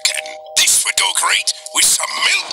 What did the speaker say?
again. This would go great with some milk.